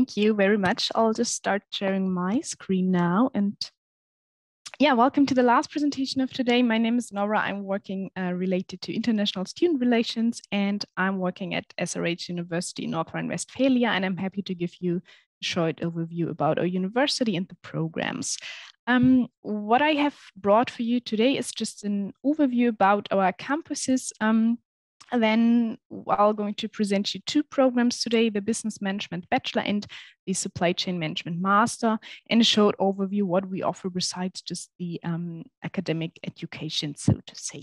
Thank you very much. I'll just start sharing my screen now. And yeah, welcome to the last presentation of today. My name is Nora. I'm working uh, related to international student relations, and I'm working at SRH University in North Rhine-Westphalia, and I'm happy to give you a short overview about our university and the programs. Um, what I have brought for you today is just an overview about our campuses. Um, and then I'm going to present you two programs today, the Business Management Bachelor and the Supply Chain Management Master, and a short overview what we offer besides just the um, academic education, so to say.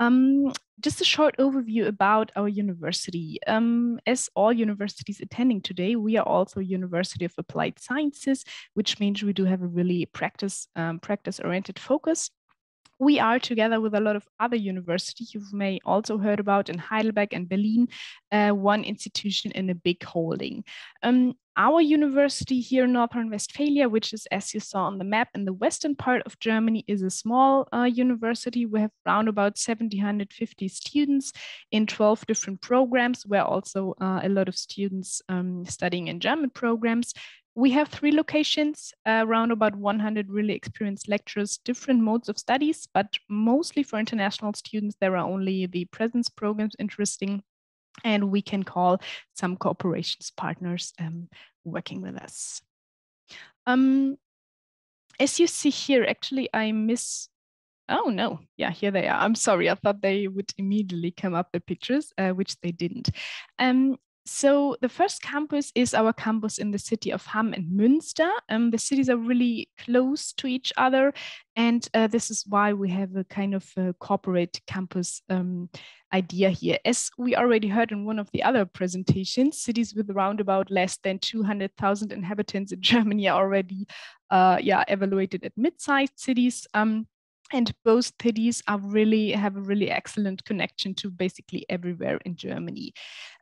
Um, just a short overview about our university. Um, as all universities attending today, we are also University of Applied Sciences, which means we do have a really practice um, practice oriented focus we are together with a lot of other universities you may also heard about in Heidelberg and Berlin, uh, one institution in a big holding. Um, our university here in North Rhine-Westphalia, which is, as you saw on the map, in the western part of Germany, is a small uh, university. We have around about 750 students in 12 different programs, where also uh, a lot of students um, studying in German programs we have three locations, uh, around about 100 really experienced lecturers, different modes of studies, but mostly for international students, there are only the presence programs interesting. And we can call some cooperations partners um, working with us. Um, as you see here, actually, I miss Oh no, yeah, here they are. I'm sorry, I thought they would immediately come up the pictures, uh, which they didn't. Um, so the first campus is our campus in the city of Hamm and Münster. Um, the cities are really close to each other, and uh, this is why we have a kind of a corporate campus um, idea here. As we already heard in one of the other presentations, cities with around about less than 200,000 inhabitants in Germany are already, uh, yeah, evaluated at mid-sized cities. Um, and both cities are really have a really excellent connection to basically everywhere in Germany.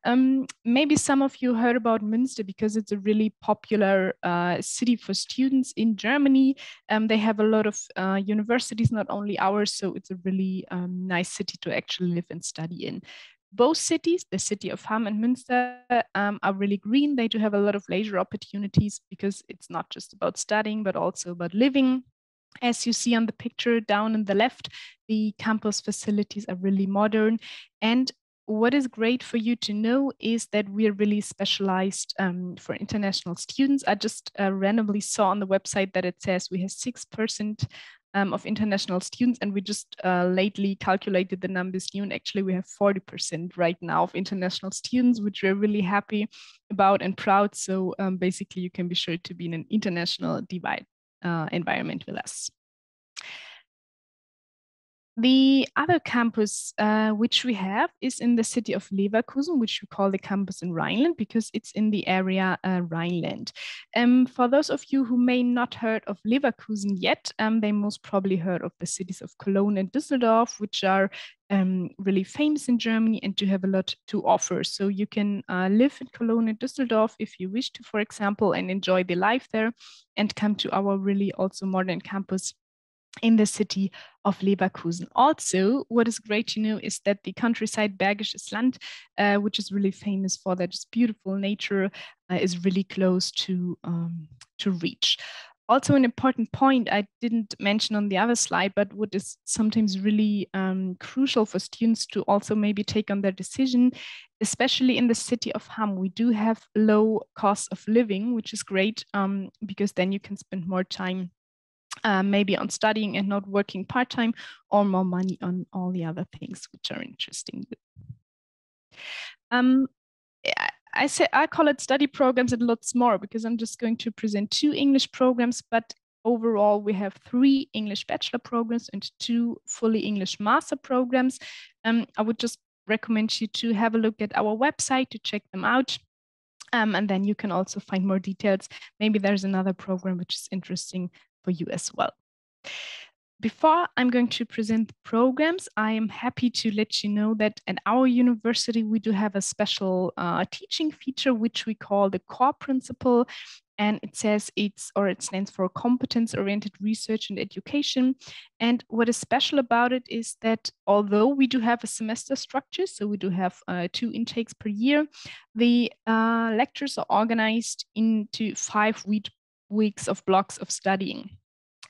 Um, maybe some of you heard about Münster because it's a really popular uh, city for students in Germany. Um, they have a lot of uh, universities, not only ours, so it's a really um, nice city to actually live and study in both cities, the city of Hamm and Münster, um, are really green. They do have a lot of leisure opportunities because it's not just about studying, but also about living. As you see on the picture down in the left, the campus facilities are really modern. And what is great for you to know is that we're really specialized um, for international students. I just uh, randomly saw on the website that it says we have 6% um, of international students, and we just uh, lately calculated the numbers new, and actually we have 40% right now of international students, which we're really happy about and proud. So um, basically, you can be sure to be in an international divide uh, environment with us. The other campus uh, which we have is in the city of Leverkusen, which we call the campus in Rhineland because it's in the area uh, Rhineland. Um, for those of you who may not heard of Leverkusen yet, um, they most probably heard of the cities of Cologne and Düsseldorf, which are um, really famous in Germany and to have a lot to offer. So you can uh, live in Cologne and Düsseldorf if you wish to, for example, and enjoy the life there and come to our really also modern campus in the city of Leverkusen. Also, what is great to know is that the countryside Bergisches Land, uh, which is really famous for that just beautiful nature, uh, is really close to, um, to reach. Also, an important point I didn't mention on the other slide, but what is sometimes really um, crucial for students to also maybe take on their decision, especially in the city of Hamm, we do have low cost of living, which is great um, because then you can spend more time uh, maybe on studying and not working part-time or more money on all the other things which are interesting. Um, I say I call it study programs and lots more because I'm just going to present two English programs, but overall we have three English bachelor programs and two fully English master programs. Um, I would just recommend you to have a look at our website to check them out. Um, and then you can also find more details. Maybe there's another program which is interesting for you as well. Before I'm going to present the programs, I am happy to let you know that at our university, we do have a special uh, teaching feature, which we call the core principle. and it says it's or it stands for competence oriented research and education and what is special about it is that although we do have a semester structure so we do have uh, two intakes per year the uh, lectures are organized into five week weeks of blocks of studying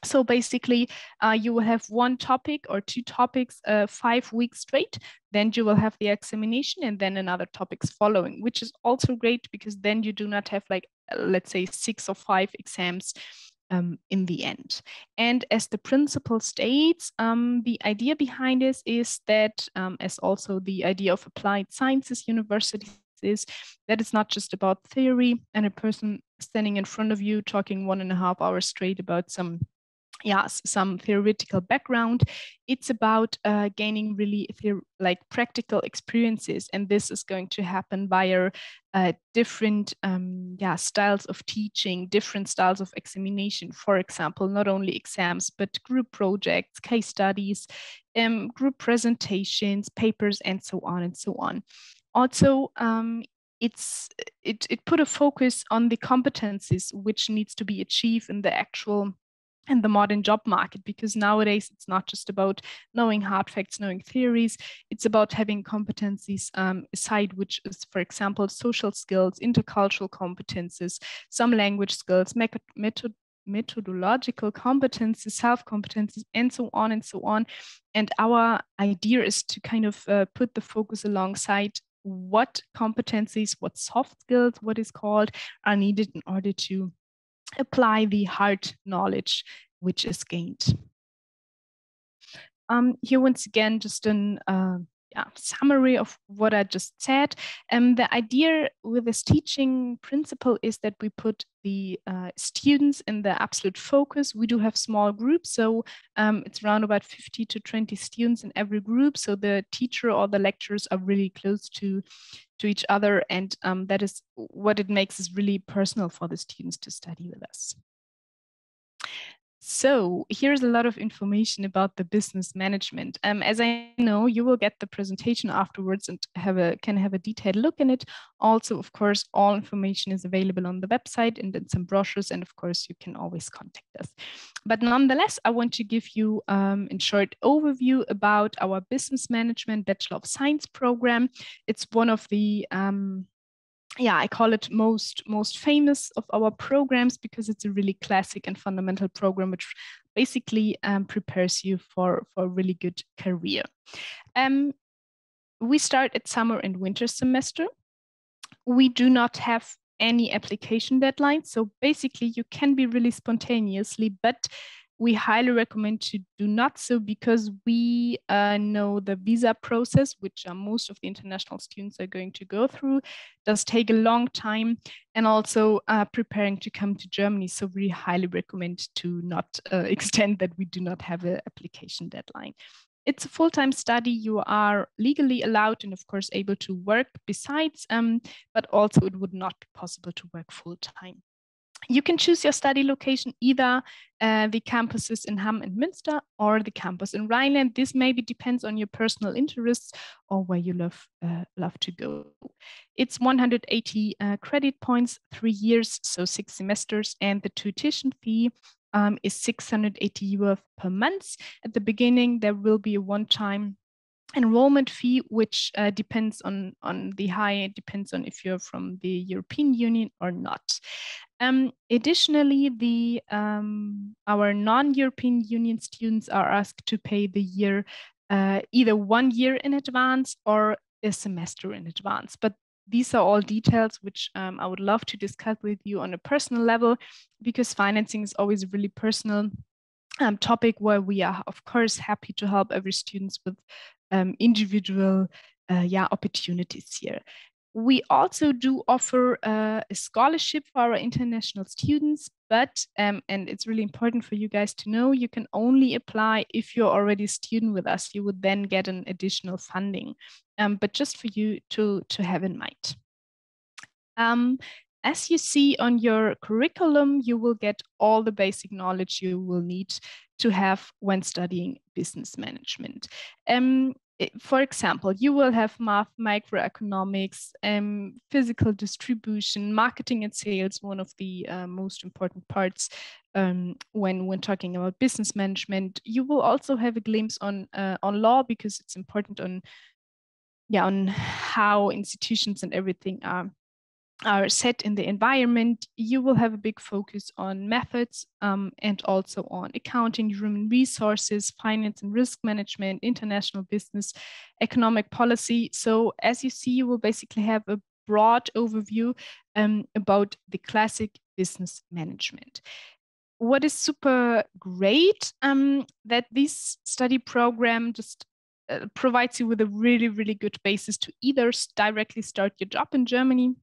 so basically, uh, you will have one topic or two topics uh, five weeks straight. Then you will have the examination and then another topics following, which is also great because then you do not have like, uh, let's say six or five exams um, in the end. And as the principle states, um, the idea behind this is that, um, as also the idea of applied sciences universities is that it's not just about theory and a person standing in front of you talking one and a half hours straight about some yeah, some theoretical background. It's about uh, gaining really like practical experiences, and this is going to happen via uh, different um, yeah styles of teaching, different styles of examination. For example, not only exams but group projects, case studies, um, group presentations, papers, and so on and so on. Also, um, it's it, it put a focus on the competencies which needs to be achieved in the actual and the modern job market because nowadays it's not just about knowing hard facts knowing theories. It's about having competencies um, aside which is for example social skills intercultural competences some language skills method methodological competences self competences and so on and so on. And our idea is to kind of uh, put the focus alongside what competencies what soft skills what is called are needed in order to apply the hard knowledge which is gained. Um, here once again, just an uh, yeah, summary of what I just said. Um, the idea with this teaching principle is that we put the uh, students in the absolute focus. We do have small groups, so um, it's around about 50 to 20 students in every group. So the teacher or the lecturers are really close to, to each other. And um, that is what it makes is really personal for the students to study with us. So here's a lot of information about the business management. Um, as I know, you will get the presentation afterwards and have a can have a detailed look in it. Also, of course, all information is available on the website and in some brochures. And of course, you can always contact us. But nonetheless, I want to give you um, in short overview about our business management Bachelor of Science program. It's one of the um, yeah, I call it most most famous of our programs because it's a really classic and fundamental program which basically um, prepares you for for a really good career. Um, we start at summer and winter semester. We do not have any application deadline, so basically you can be really spontaneously, but we highly recommend to do not so because we uh, know the visa process, which uh, most of the international students are going to go through, does take a long time and also uh, preparing to come to Germany. So we highly recommend to not uh, extend that we do not have an application deadline. It's a full-time study. You are legally allowed and of course able to work besides, um, but also it would not be possible to work full-time. You can choose your study location, either uh, the campuses in Hamm and Münster or the campus in Rhineland. This maybe depends on your personal interests or where you love, uh, love to go. It's 180 uh, credit points, three years, so six semesters, and the tuition fee um, is 680 euro per month. At the beginning, there will be a one-time enrollment fee, which uh, depends on, on the high, it depends on if you're from the European Union or not. Um, additionally, the um, our non-European Union students are asked to pay the year uh, either one year in advance or a semester in advance. But these are all details which um, I would love to discuss with you on a personal level because financing is always a really personal um, topic where we are, of course, happy to help every students with um, individual uh, yeah, opportunities here. We also do offer uh, a scholarship for our international students, but, um, and it's really important for you guys to know, you can only apply if you're already a student with us. You would then get an additional funding, um, but just for you to, to have in mind. Um, as you see on your curriculum, you will get all the basic knowledge you will need to have when studying business management. Um, for example, you will have math, microeconomics, um, physical distribution, marketing and sales, one of the uh, most important parts um, when when talking about business management. You will also have a glimpse on uh, on law because it's important on yeah on how institutions and everything are are set in the environment, you will have a big focus on methods um, and also on accounting, human resources, finance and risk management, international business, economic policy. So as you see, you will basically have a broad overview um, about the classic business management. What is super great um, that this study program just uh, provides you with a really, really good basis to either directly start your job in Germany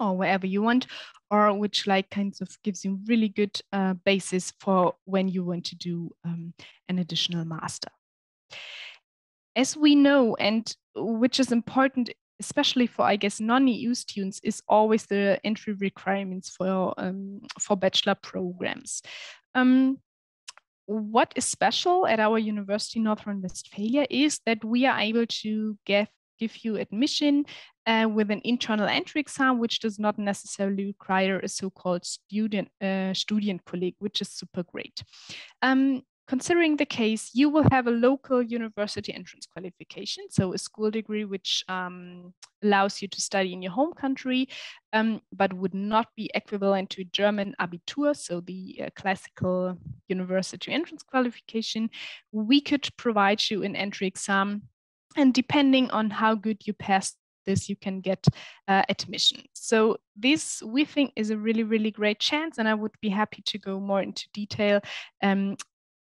or wherever you want, or which like kinds of gives you really good uh, basis for when you want to do um, an additional master. As we know, and which is important, especially for I guess non-EU students, is always the entry requirements for um, for bachelor programs. Um, what is special at our University North Rhine-Westphalia is that we are able to give give you admission uh, with an internal entry exam, which does not necessarily require a so-called student uh, Studienkolleg, which is super great. Um, considering the case, you will have a local university entrance qualification, so a school degree which um, allows you to study in your home country, um, but would not be equivalent to German Abitur, so the uh, classical university entrance qualification. We could provide you an entry exam and depending on how good you pass this, you can get uh, admission. So this we think is a really, really great chance, and I would be happy to go more into detail um,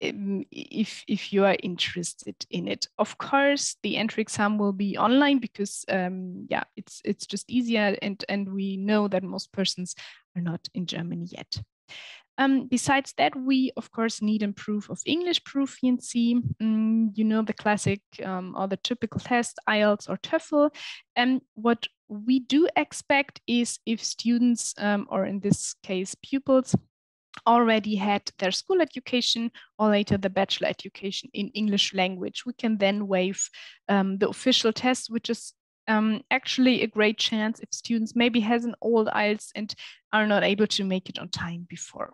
if if you are interested in it. Of course, the entry exam will be online because um, yeah, it's it's just easier, and and we know that most persons are not in Germany yet. Um, besides that, we of course need a proof of English proficiency. Mm, you know the classic um, or the typical test, IELTS or TOEFL. And what we do expect is if students, um, or in this case pupils, already had their school education or later the bachelor education in English language, we can then waive um, the official test, which is um, actually a great chance if students maybe has an old IELTS and are not able to make it on time before.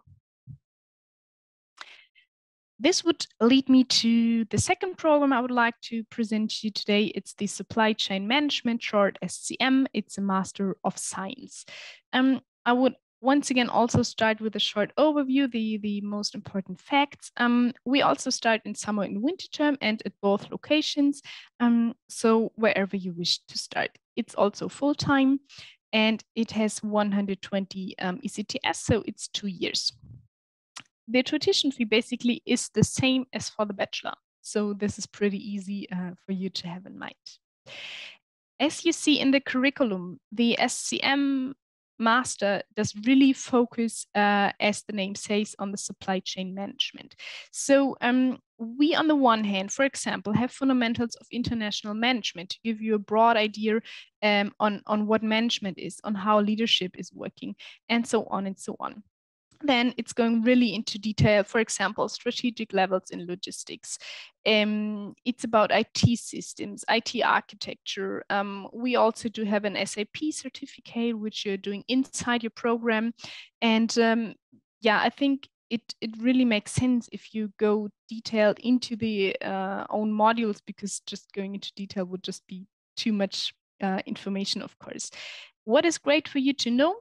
This would lead me to the second program I would like to present to you today. It's the Supply Chain Management, short SCM. It's a Master of Science. Um, I would once again also start with a short overview, the, the most important facts. Um, we also start in summer and winter term and at both locations. Um, so wherever you wish to start. It's also full-time and it has 120 um, ECTS, so it's two years. The tuition fee basically is the same as for the bachelor. So this is pretty easy uh, for you to have in mind. As you see in the curriculum, the SCM master does really focus, uh, as the name says, on the supply chain management. So um, we, on the one hand, for example, have fundamentals of international management to give you a broad idea um, on, on what management is, on how leadership is working, and so on and so on then it's going really into detail, for example, strategic levels in logistics. Um, it's about IT systems, IT architecture. Um, we also do have an SAP certificate, which you're doing inside your program. And um, yeah, I think it, it really makes sense if you go detailed into the uh, own modules because just going into detail would just be too much uh, information, of course. What is great for you to know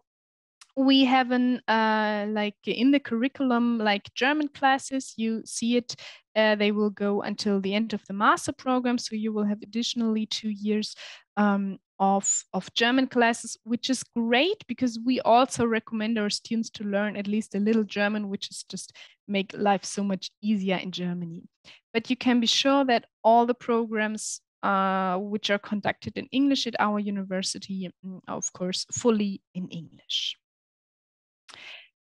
we have an uh, like in the curriculum like german classes you see it uh, they will go until the end of the master program so you will have additionally two years um, of, of german classes which is great because we also recommend our students to learn at least a little german which is just make life so much easier in germany but you can be sure that all the programs uh, which are conducted in English at our university, mm, of course, fully in English.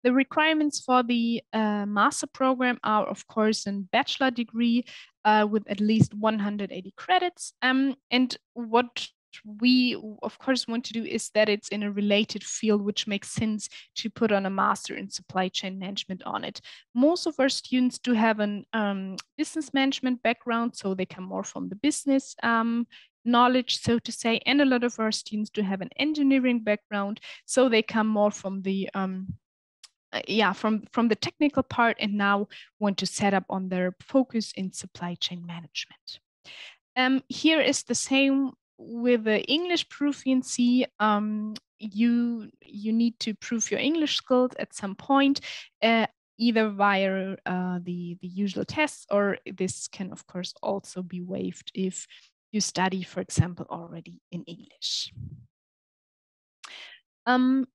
The requirements for the uh, master program are, of course, a bachelor degree uh, with at least 180 credits. Um, and what we, of course, want to do is that it's in a related field, which makes sense to put on a master in supply chain management on it. Most of our students do have an um, business management background, so they come more from the business um, knowledge, so to say, and a lot of our students do have an engineering background, so they come more from the um, yeah from from the technical part and now want to set up on their focus in supply chain management. Um, here is the same with the english proficiency um, you you need to prove your english skills at some point uh, either via uh, the the usual tests or this can of course also be waived if you study for example already in english. Um,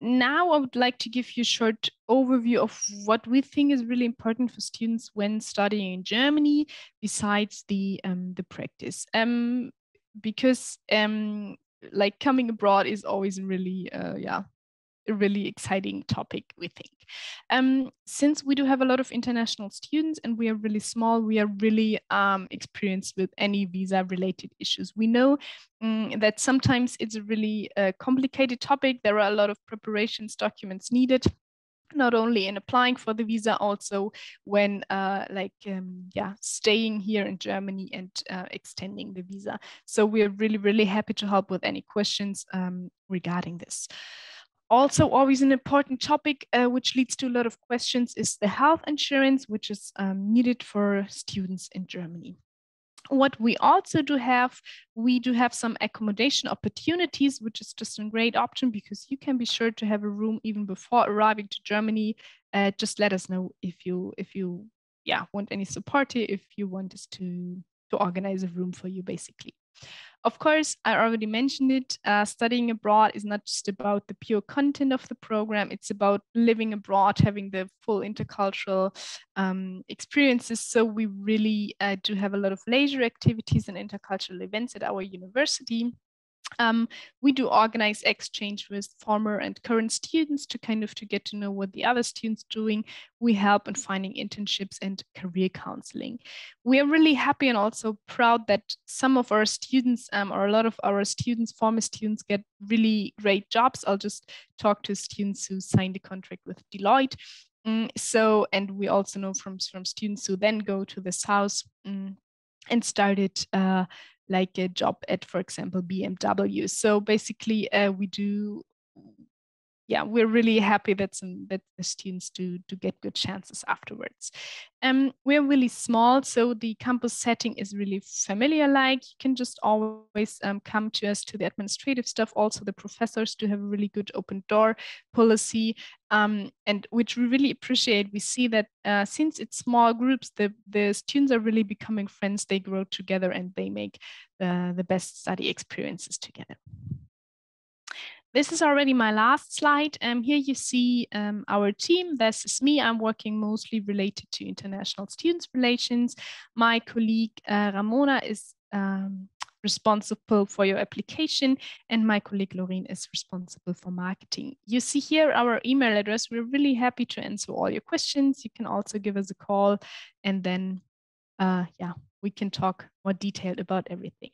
now I would like to give you a short overview of what we think is really important for students when studying in Germany, besides the um, the practice. Um, because um, like coming abroad is always really uh, yeah really exciting topic, we think. Um, since we do have a lot of international students and we are really small, we are really um, experienced with any visa related issues. We know um, that sometimes it's a really uh, complicated topic. There are a lot of preparations, documents needed not only in applying for the visa also when uh, like um, yeah staying here in germany and uh, extending the visa so we're really really happy to help with any questions um, regarding this also always an important topic uh, which leads to a lot of questions is the health insurance which is um, needed for students in germany. What we also do have we do have some accommodation opportunities which is just a great option because you can be sure to have a room even before arriving to germany. Uh, just let us know if you if you yeah want any support here, if you want us to to organize a room for you basically of course, I already mentioned it. Uh, studying abroad is not just about the pure content of the program, it's about living abroad, having the full intercultural um, experiences. So, we really uh, do have a lot of leisure activities and intercultural events at our university. Um, we do organize exchange with former and current students to kind of to get to know what the other students doing. We help in finding internships and career counseling. We are really happy and also proud that some of our students um, or a lot of our students, former students, get really great jobs. I'll just talk to students who signed a contract with Deloitte. Mm, so, and we also know from, from students who then go to the South mm, and started uh, like a job at, for example, BMW. So basically, uh, we do yeah, we're really happy that some that the students do do get good chances afterwards. Um, we're really small, so the campus setting is really familiar. Like you can just always um, come to us to the administrative stuff. Also, the professors do have a really good open door policy, um, and which we really appreciate. We see that uh, since it's small groups, the the students are really becoming friends. They grow together and they make the the best study experiences together. This is already my last slide. Um, here you see um, our team. This is me. I'm working mostly related to international students relations. My colleague uh, Ramona is um, responsible for your application and my colleague Lorraine is responsible for marketing. You see here our email address. We're really happy to answer all your questions. You can also give us a call and then, uh, yeah, we can talk more detailed about everything.